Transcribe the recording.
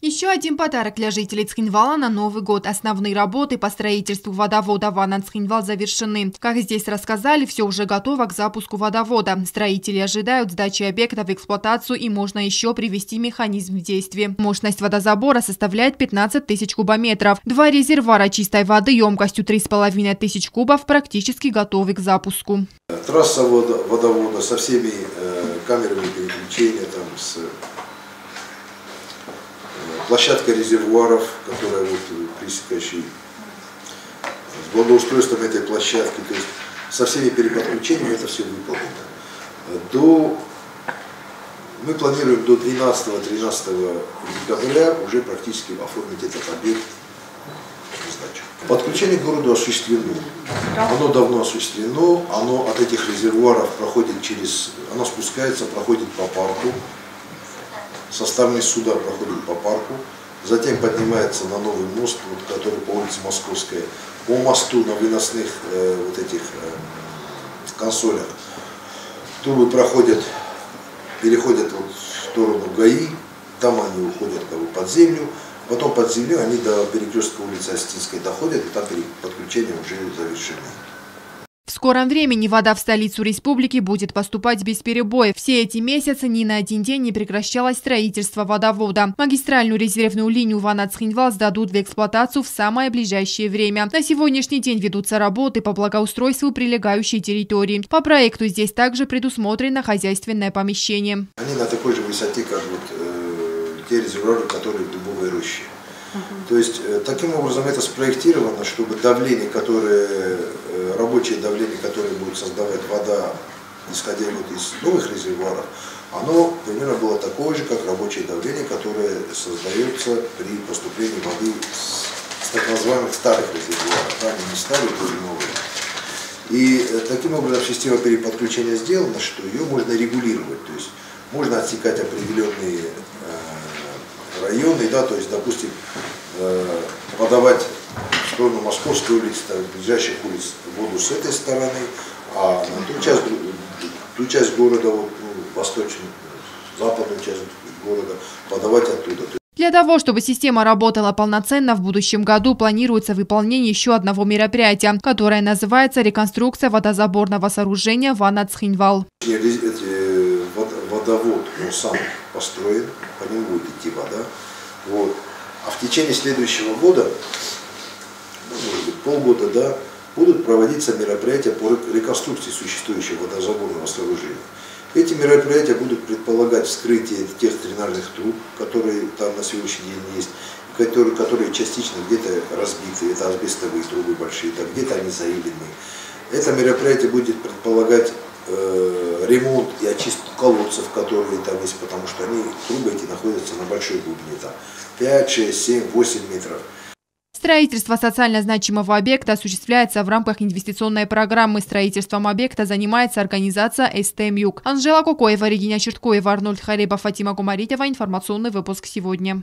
Еще один подарок для жителей Цхинвала на Новый год. Основные работы по строительству водовода Ванан Цхинвал завершены. Как здесь рассказали, все уже готово к запуску водовода. Строители ожидают сдачи объекта в эксплуатацию и можно еще привести механизм в действие. Мощность водозабора составляет 15 тысяч кубометров. Два резервуара чистой воды емкостью 3,5 тысяч кубов практически готовы к запуску. Трасса водовода со всеми э, камерами переключения, там, с площадка резервуаров, которая вот пресекающая с благоустройством этой площадки, то есть со всеми переподключениями это все выполнено. До, мы планируем до 12-13 декабря уже практически оформить этот объект. Подключение к городу осуществлено. Оно давно осуществлено, оно от этих резервуаров проходит через, оно спускается, проходит по парку, составные суда проходят по парку, затем поднимается на новый мост, вот, который по улице Московская, по мосту на выносных э, вот этих э, консолях. Трубы проходят, переходят вот в сторону ГАИ, там они уходят как бы, под землю, потом под землю они до перекрестка улицы Остинской доходят, и там подключение уже завершено. В скором времени вода в столицу республики будет поступать без перебоев. Все эти месяцы ни на один день не прекращалось строительство водовода. Магистральную резервную линию Ванацхинвал сдадут в эксплуатацию в самое ближайшее время. На сегодняшний день ведутся работы по благоустройству прилегающей территории. По проекту здесь также предусмотрено хозяйственное помещение. Они на такой же высоте, как вот, э, те резервуары, которые в дубовой роще. То есть э, таким образом это спроектировано, чтобы давление, которое, э, рабочее давление, которое будет создавать вода, исходя вот из новых резервуаров, оно примерно было такое же, как рабочее давление, которое создается при поступлении воды с так называемых старых резервуаров. Они не старые, то новые. И э, таким образом система переподключения сделана, что ее можно регулировать. То есть можно отсекать определенные районы, да, то есть, допустим, э, подавать в сторону Московской улицы, там, ближайших улиц воду с этой стороны, а на ту часть, ту часть города, вот, ну, восточную, западную часть города подавать оттуда. Для того, чтобы система работала полноценно, в будущем году планируется выполнение еще одного мероприятия, которое называется реконструкция водозаборного сооружения Ванацхинвал. Водовод, он сам построен, по нему будет идти вода. Вот. А в течение следующего года, ну, может быть, полгода, да, будут проводиться мероприятия по реконструкции существующего водозаборного сооружения. Эти мероприятия будут предполагать вскрытие тех дренажных труб, которые там на сегодняшний день есть, которые, которые частично где-то разбиты, это асбестовые трубы большие, там где-то они заилены. Это мероприятие будет предполагать э, ремонт и очистку колодцев, которые там есть, потому что они, трубы эти находятся на большой глубине, там 5, 6, 7, 8 метров. Строительство социально значимого объекта осуществляется в рамках инвестиционной программы. Строительством объекта занимается организация СТМ Юг. Анжела Кокоева, Регина Черткоева, Арнольд Харебов, Фатима Гумаритова. Информационный выпуск сегодня.